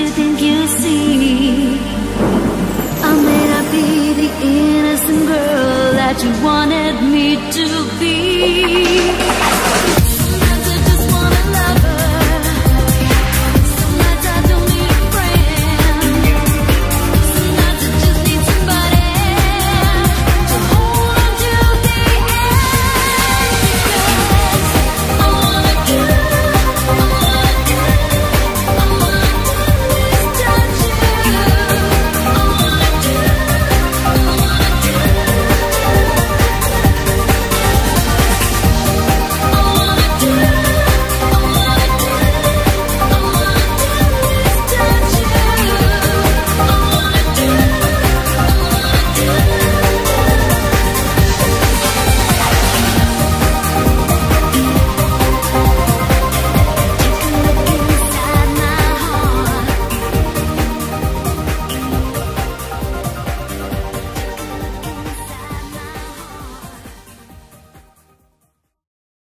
You think you see. I may not be the innocent girl that you wanted